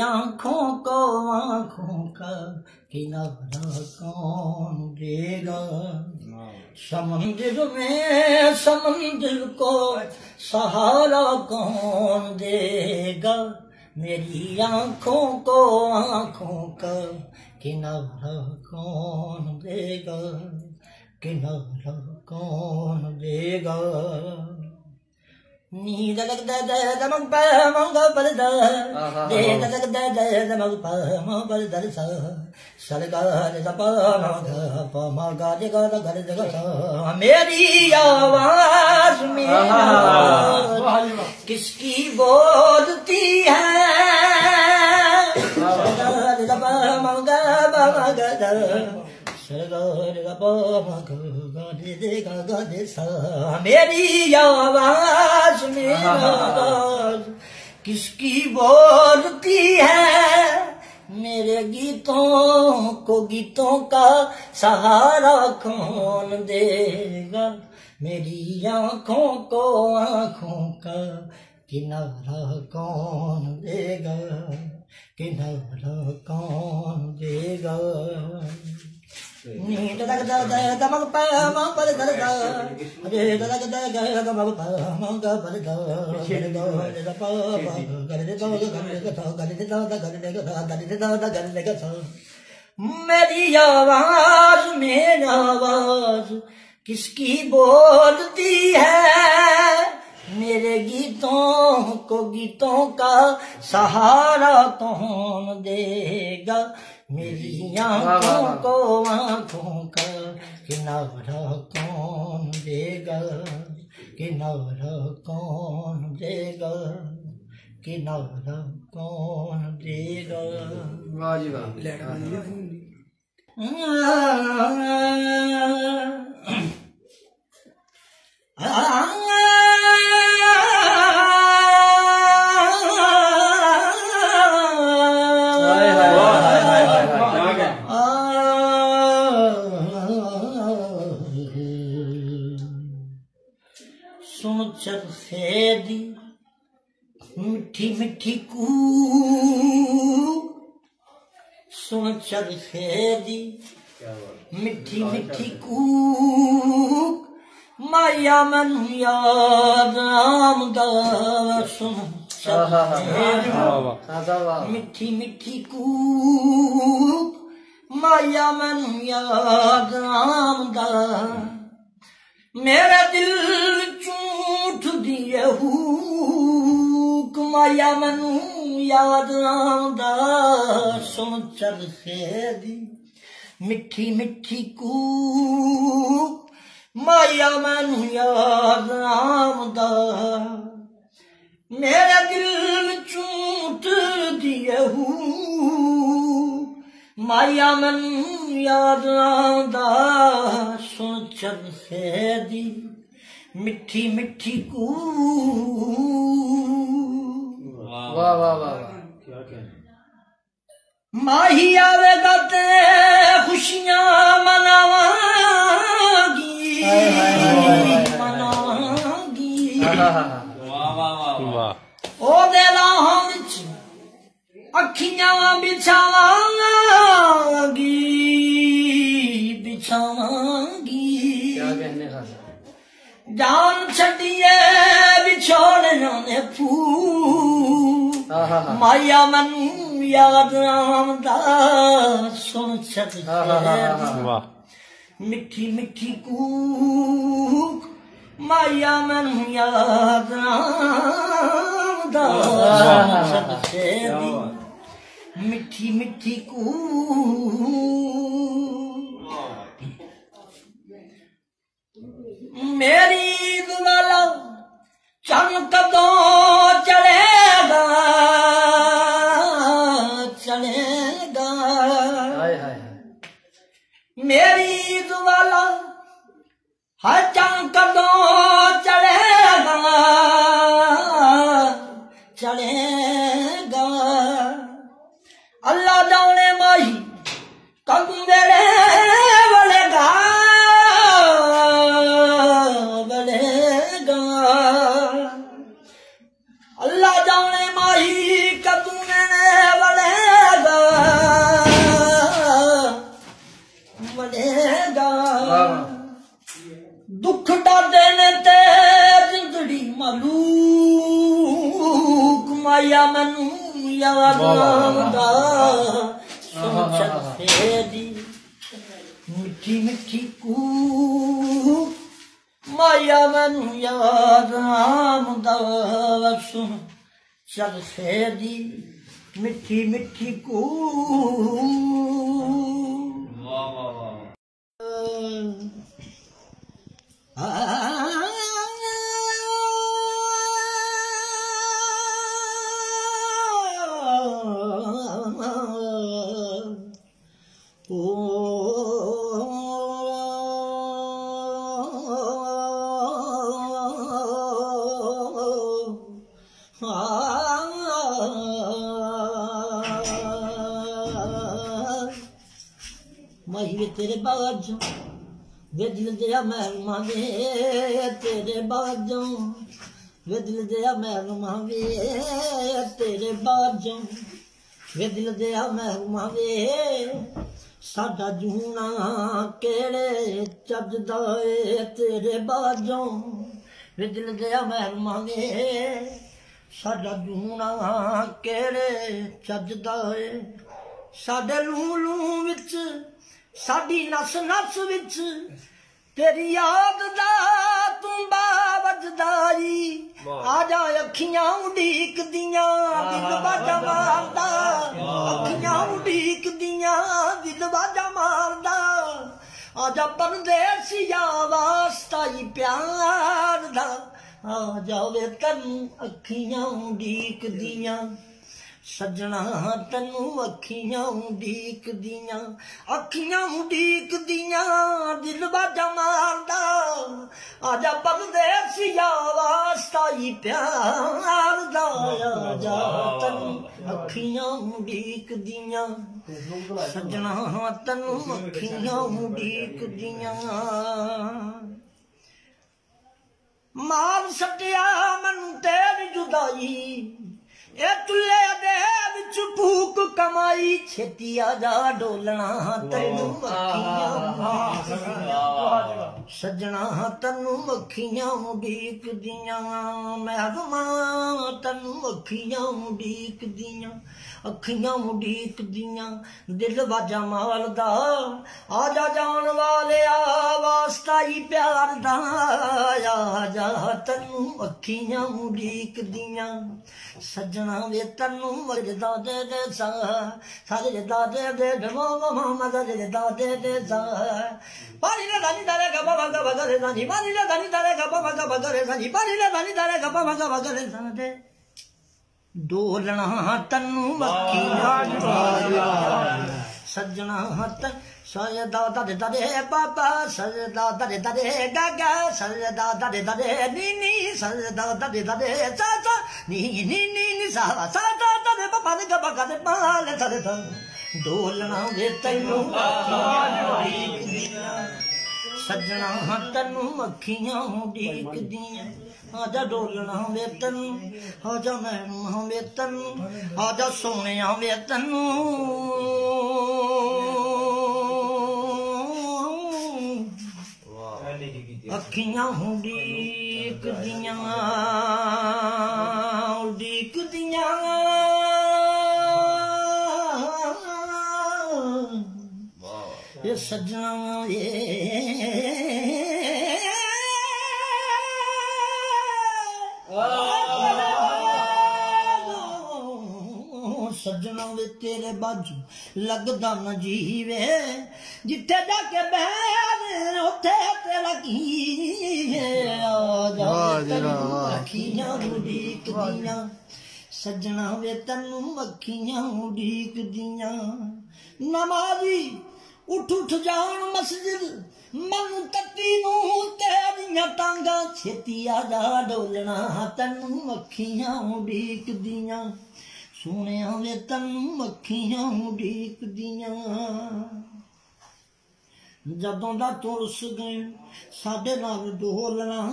आँखों को, आँखों का किनारा कौन देगा? समंदर में समंदर को सहारा कौन देगा? मेरी आँखों को, आँखों का किनारा कौन देगा? किनारा कौन देगा? Ni da da da da da mag pa ma ga pa da de da da da da da mag pa ma pa da sa sa ga da da pa ma ga pa ma ga de ga da ga de ga sa मेरी आवाज़ में किसकी बोलती है सा गा दा पा मा गा प म ग द मेरी आवाज़ में आवाज़। किसकी बोलती है? मेरे गीतों को गीतों का सहारा कौन देगा? मेरी आँखों को आँखों का किनारा कौन देगा? किनारा कौन देगा? नीत ग ग ग प ग ग द द ग ग ग द द ग ग मेरी आवाज़ मेरा आवाज़ किसकी बोलती है मेरे गीतों को गीतों का सहारा कौन देगा मेरी आंखों को आंखों का किनारा कौन देगा किनारा कौन देगा किनारा कौन देगा वाह जी वाह ਸੁਣ ਚਲ ਦੀ ਮਿੱਠੀ ਮਿੱਠੀ ਕੂਕ ਮਾਇਆ ਮਨ ਯਾਦ ਆਮਦਾ ਸੁਣ ਚਲ ਸਾਦਾ ਵਾਹ ਮਿੱਠੀ ਮਿੱਠੀ ਕੂਕ ਮਾਇਆ ਮਨ ਯਾਦ ਆਮਦਾ ਮੇਰੇ ਦਿਲ ਵਿੱਚੋਂ ਉੱਠਦੀ ਏ ਹੂਕ ਮਾਇਆ ਮਨ ਯਾਦ ਆਉਂਦਾ ਸੁਣ ਚੱਲ ਦੀ ਮਿੱਠੀ ਮਿੱਠੀ ਕੂ ਮਾਇਆ ਮੈਨੂੰ ਯਾਦ ਆਉਂਦਾ। ਮੇਰਾ ਦਿਲ ਵਿੱਚੋਂ ਉੱਠਦੀ ਏ ਹੂਕ ਮਾਇਆ ਮਨ ਯਾਦ ਆਉਂਦਾ ਸੁਣ ਚੱਲ ਦੀ ਮਿੱਠੀ ਮਿੱਠੀ ਕੂ ਵਾਹ ਵਾਹ ਵਾਹ ਵਾਹ ਮਾਹੀ ਆਵੇਗਾ ਤੇ ਖੁਸ਼ੀਆਂ ਮਨਾਵਾਂਗੀ ਮਾਇਆ ਮਨ ਯਾਦ ਆਉਂਦਾ ਸੁਣ ਛੱਡ ਆਹਾ ਮਿੱਠੀ ਮਿੱਠੀ ਕੂਕ ਮਾਇਆ ਮਨ ਯਾਦ ਆਉਂਦਾ ਸੁਣ ਛੱਡ ਮਿੱਠੀ ਮਿੱਠੀ ਕੂਕ ਮੇਰੀ ਦੁਲਾਲਾ ਚੰਨ ਕਦੋਂ न ते मलू माया मनू यादि कू माइनूं यादि राम दल से जी मिठी मिठी कू ਮਾਹੀ ਵੇ ਤੇਰੇ ਬਾਜੋਂ ਵੇ ਦਿਲ ਦਿਆ ਮਹਿਰਮਾ ਵੇ, ਤੇਰੇ ਬਾਜੋਂ। ਵਿਦਲ ਦਿਲ ਦਿਆ ਮਹਿਰਮਾ ਵੇ, ਤੇਰੇ ਬਾਜੋਂ। ਵਿਦਲ ਦਿਲ ਦਿਆ ਮਹਿਰਮਾ ਵੇ, ਸਾਡਾ ਜੂਨਾ ਕਿਹੜੇ ਚੱਜਦਾ ਏ, ਤੇਰੇ ਬਾਜੋਂ। ਵਿਦਲ ਜਿਆ ਦਿਆ ਮਹਿਰਮਾ ਵੇ, ਸਾਡਾ ਜੂਨਾ ਕਿਹੜੇ ਚੱਜਦਾ ਏ। ਸਾਡੇ ਲੂ ਲੂ ਵਿੱਚ ਸਾਡੀ ਨਸ ਨਸ ਵਿੱਚ ਤੇਰੀ ਯਾਦ ਦਾ ਤੂੰ ਬਾਵਜਦਾ ਈ। ਆ ਜਾ ਅੱਖੀਆਂ ਉਡੀਕਦੀਆਂ ਦਿਲ ਬਾਜਾ ਮਾਰਦਾ। ਅੱਖੀਆਂ ਉਡੀਕਦੀਆਂ ਦਿਲ ਬਾਜਾ ਮਾਰਦਾ। ਆ ਜਾ ਪਰਦੇਸੀਆ ਵਾਸਤਾ ਈ ਪਿਆਰ ਦਾ। ਆ ਜਾਵੇ ਤੈਨੂੰ ਅੱਖੀਆਂ ਉਡੀਕਦੀਆਂ। ਸੱਜਣਾ ਤੈਨੂੰ ਅੱਖੀਆਂ ਉਡੀਕਦੀਆਂ ਅੱਖੀਆਂ ਉਡੀਕਦੀਆਂ, ਦਿਲ ਬਾਜਾ ਮਾਰਦਾ। ਆਜਾ ਪਰਦੇਸੀਆ ਵਾਸਤਾ ਹੀ ਪਿਆਰ ਦਾ ਆਜਾ ਤੈਨੂੰ ਅੱਖੀਆਂ ਉਡੀਕਦੀਆਂ। ਸੱਜਣਾ ਤੈਨੂੰ ਅੱਖੀਆਂ ਉਡੀਕਦੀਆਂ। ਮਾਰ ਸੱਟਿਆ ਮਨ ਤੇਰੀ ਜੁਦਾਈ। ਇਹ ਤੁਲੇ ਦੇ ਵਿੱਚ ਭੂਕ ਕਮਾਈ ਛੇਤੀ ਆ ਜਾ ਡੋਲਣਾ ਤੈਨੂੰ ਮੱਖੀਆਂ ਸੱਜਣਾ ਤੈਨੂੰ ਮੱਖੀਆਂ ਉਡੀਕਦੀਆਂ ਮੈਂ ਰਮਾ ਤੈਨੂੰ ਮੱਖੀਆਂ ਉਡੀਕਦੀਆਂ ਅੱਖੀਆਂ ਉਡੀਕਦੀਆਂ ਦਿਲ ਵਾਜਾ ਮਾਰਦਾ ਆ ਜਾ ਜਾਣ ਵਾਲਿਆ ਵਾਸਤਾ ਹੀ ਪਿਆਰ ਦਾ ਆ ਜਾ ਤੈਨੂੰ ਅੱਖੀਆਂ ਉਡੀਕਦੀਆਂ ਸੱਜਣਾ ਤੈਨੂੰ ਵਰਦਾ ਦੇ ਦੇ ਸਾ। ਸਾਰੇ ਦਾ ਦੇ ਦੇ ਧਮੋ ਮਮਾ ਮਦਾ ਦੇ ਦਾ ਦੇ ਸਾ। ਪਾਣੀ ਨੇ ਦਾਨੀ ਦਾਰੇ ਗਬਾ ਬਗਾ ਬਗਾ ਦੇ ਦਾਨੀ ਪਾਣੀ ਨੇ ਦਾਨੀ ਦਾਰੇ ਗਬਾ ਬਗਾ ਬਗਾ ਦੇ ਦਾਨੀ ਪਾਣੀ ਨੇ ਦਾਨੀ ਦਾਰੇ ਗਬਾ ਬਗਾ ਬਗਾ ਦੇ ਦਾਨੀ ਡੋਲਣਾ ਤੈਨੂੰ ਮੱਖੀਆਂ ਸੱਜਣਾ ਹੱਥ ਸਜਦਾ ਦਦੇ ਦਦੇ ਬਾਬਾ, ਸਜਦਾ ਦਦੇ ਦਦੇ ਗਾਗਾ ਸਰਦਾ ਦਦੇ ਦਦੇ ਨੀ ਨੀ ਸਜਦਾ ਦਦੇ ਦਦੇ ਚਾਚਾ ਨੀ ਨੀ ਨੀ ਨੀ ਸਾ ਸਾ ਦਦੇ ਬਾਬਾ ਦੇ ਗਬਾ ਗਦੇ ਮਾਲ ਦਦੇ ਡੋਲਣਾ ਵੇ ਤੈਨੂੰ ਸੱਜਣਾ ਤੈਨੂੰ ਮੱਖੀਆਂ ਉਡੀਕਦੀਆਂ। ਆਜਾ ਡੋਲਣਾ ਵੇ ਤੈਨੂੰ, ਆਜਾ ਮੈਨੂੰ ਵੇ ਤੈਨੂੰ, ਆਜਾ ਸੋਹਣਿਆ ਵੇ ਤੈਨੂੰ। ਅੱਖੀਆਂ ਉਡੀਕਦੀਆਂ ਉਡੀਕਦੀਆਂ। ਇਹ ਸੱਜਣਾ ਇਹ ਸੱਜਣਾ ਵੇ ਤੇਰੇ ਬਾਜੂ ਲੱਗਦਾ ਨਾ ਜੀਵੇ ਜਿੱਥੇ ਜਾ ਕੇ ਬਹਿ ਉੱਥੇ ਤੇਰਾ ਕੀ ਆ ਅੱਖੀਆਂ ਉਡੀਕਦੀਆਂ ਸੱਜਣਾ ਵੇ ਤੈਨੂੰ ਮੱਖੀਆਂ ਉਡੀਕਦੀਆਂ ਨਮਾਜ਼ੀ ਉੱਠ ਉੱਠ ਜਾਣ ਮਸਜਿਦ, ਮਨ ਤੱਤੀ ਨੂੰ ਤੇਰੀਆਂ ਟਾਂਗਾ ਛੇਤੀ ਆ ਜਾ ਡੋਲਣਾ ਤੈਨੂੰ ਮੱਖੀਆਂ ਉਡੀਕਦੀਆਂ, ਸੋਹਣਿਆ ਵੇ ਤੈਨੂੰ ਮੱਖੀਆਂ ਉਡੀਕਦੀਆਂ। ਜਦੋਂ ਦਾ ਤੂੰ ਰੁੱਸ ਗਏ ਸਾਡੇ ਨਾਲ ਡੋਲਣਾ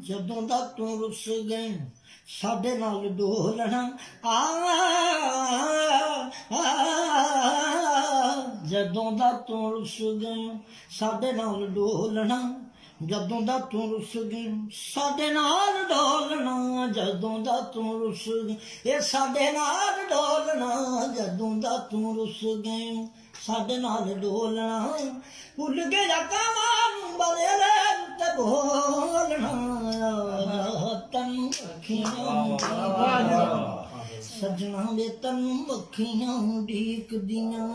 ਜਦੋਂ ਦਾ ਤੂੰ ਰੁੱਸ ਗਏ ਸਾਡੇ ਨਾਲ ਡੋਲਣਾ ਆ ਜਦੋਂ ਦਾ ਤੂੰ ਰੁੱਸ ਗਏ ਸਾਡੇ ਨਾਲ ਡੋਲਣਾ ਜਦੋਂ ਦਾ ਤੂੰ ਰੁੱਸ ਗਈ, ਸਾਡੇ ਨਾਲ ਡੋਲਣਾ ਜਦੋਂ ਦਾ ਤੂੰ ਰੁੱਸ ਗਈ, ਇਹ ਸਾਡੇ ਨਾਲ ਡੋਲਣਾ ਜਦੋਂ ਦਾ ਤੂੰ ਰੁੱਸ ਗਈ ਸਾਡੇ ਨਾਲ ਡੋਲਣਾ ਭੁੱਲ ਕੇ ਜਕਾਵਾਂ ਨੂੰ ਬਦਲੇ ਤੇ ਬੋਲਣਾ ਤੈਨੂੰ ਅੱਖੀਆਂ ਸਜਣਾ ਦੇ ਤੈਨੂੰ ਅੱਖੀਆਂ ਢੀਕਦੀਆਂ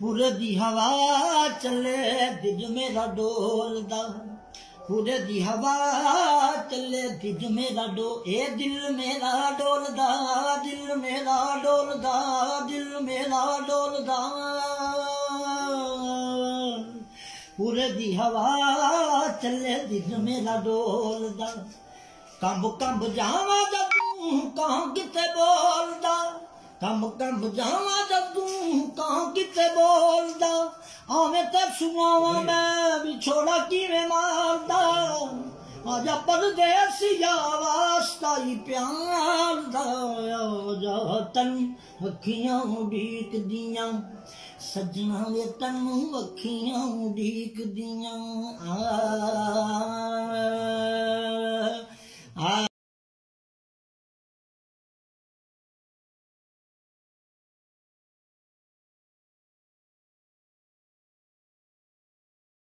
ਪੂਰੇ ਦੀ ਹਵਾ ਚੱਲੇ ਦਿਜ ਮੇਰਾ ਡੋਲਦਾ। जी हवा चले गिज मेर दिलोल दिलि मेर डोलदा दिलोदाी हवा चले गिज मेर डोल कजावा जूं काऊं किथे बोलदा कमुक बजावा जदू कहं किथे बोल ਆਵੇਂ ਤੇ ਸੁਣਾਵਾਂ ਮੈਂ ਵਿਛੋੜਾ ਕਿਵੇਂ ਮਾਰਦਾ ਆਜਾ ਪਰਦੇਸੀਆ ਵਾਸਤਾ ਹੀ ਪਿਆਰ ਦਾ ਆਜਾ ਤਨ ਅੱਖੀਆਂ ਢੀਕਦੀਆਂ ਸੱਜਣਾ ਵੇ ਤੈਨੂੰ ਅੱਖੀਆਂ ਢੀਕਦੀਆਂ ਆ